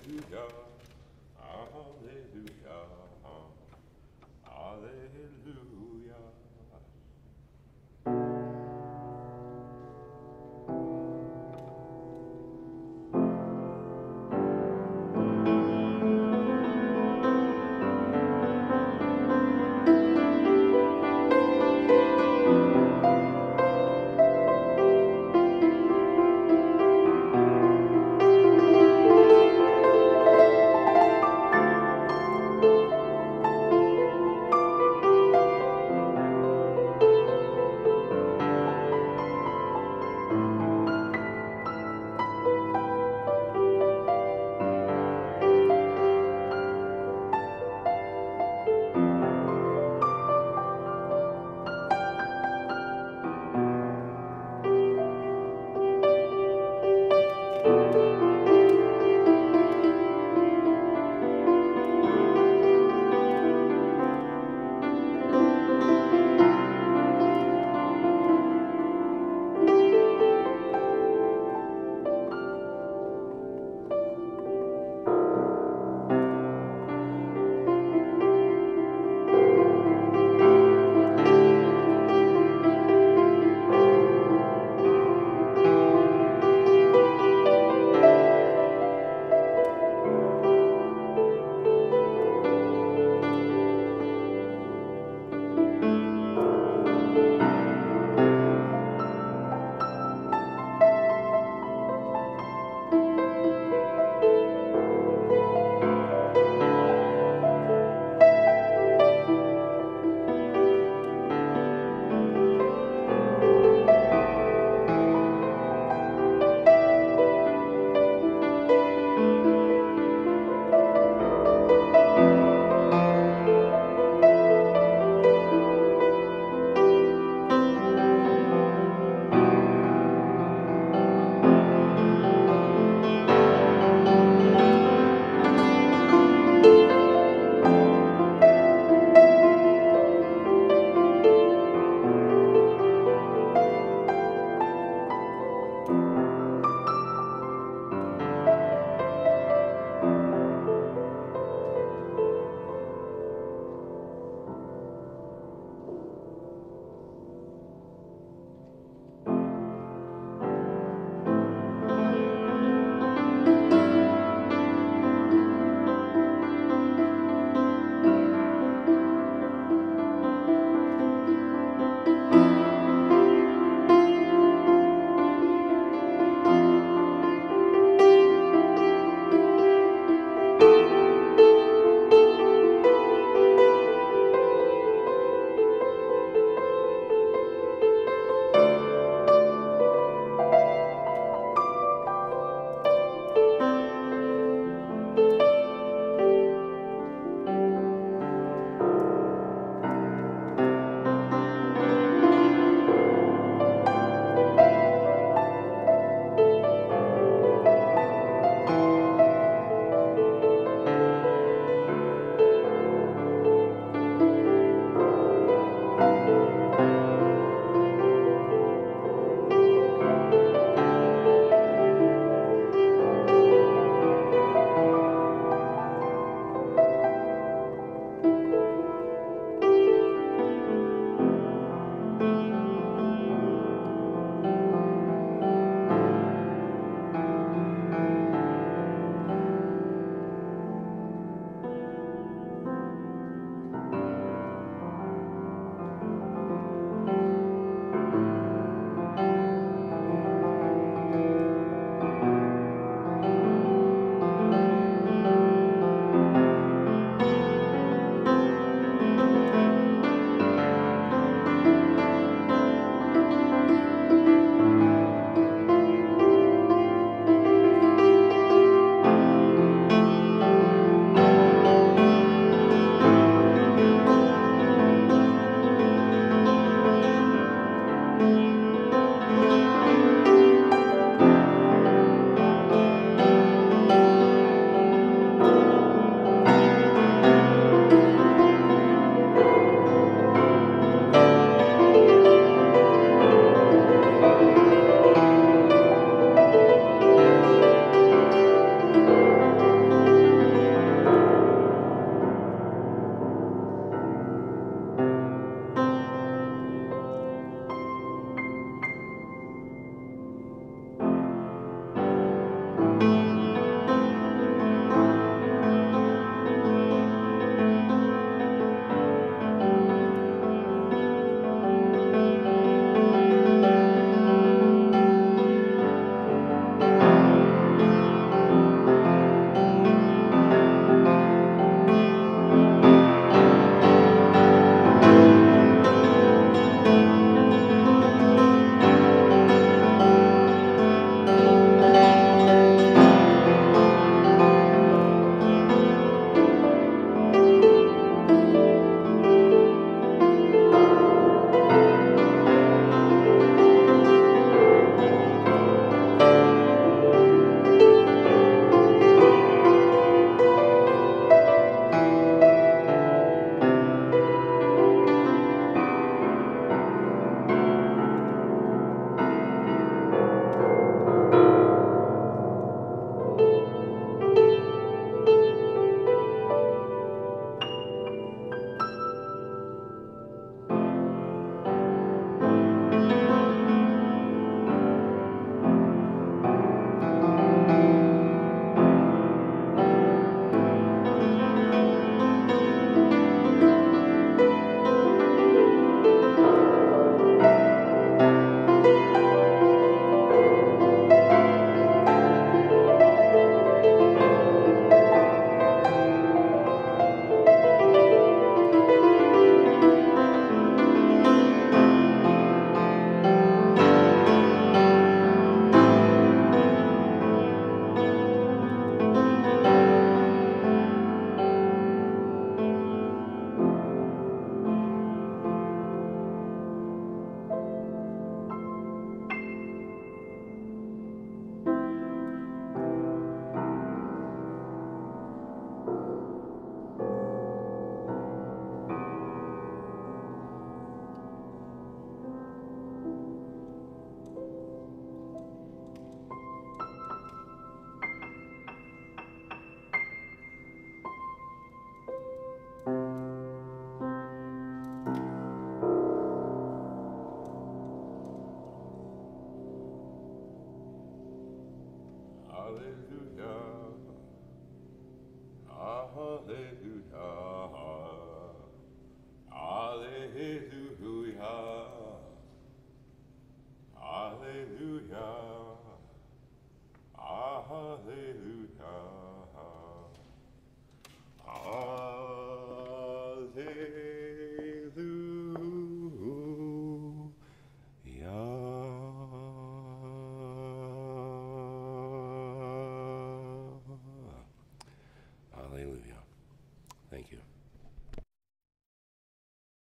Alleluia, Alleluia,